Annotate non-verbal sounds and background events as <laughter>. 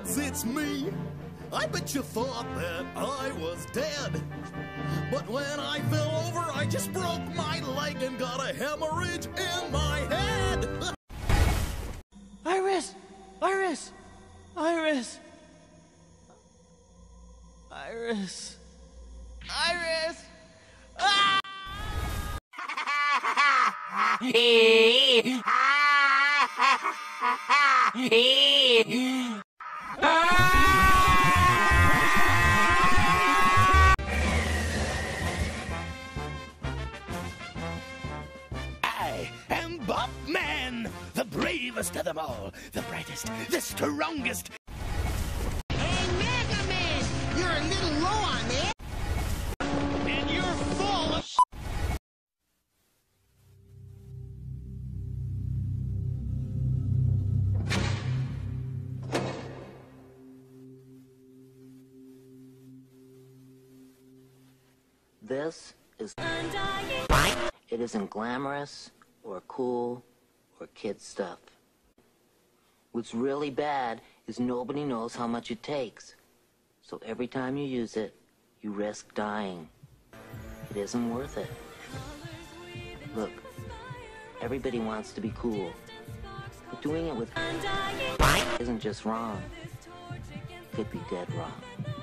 Kids, it's me. I bet you thought that I was dead. But when I fell over, I just broke my leg and got a hemorrhage in my head. <laughs> Iris! Iris! Iris! Iris! Iris! Ah! <laughs> <laughs> I am Man, the bravest of them all, the brightest, the strongest. This is. It isn't glamorous or cool or kid stuff. What's really bad is nobody knows how much it takes. So every time you use it, you risk dying. It isn't worth it. Look, everybody wants to be cool. But doing it with isn't just wrong. Could be dead wrong.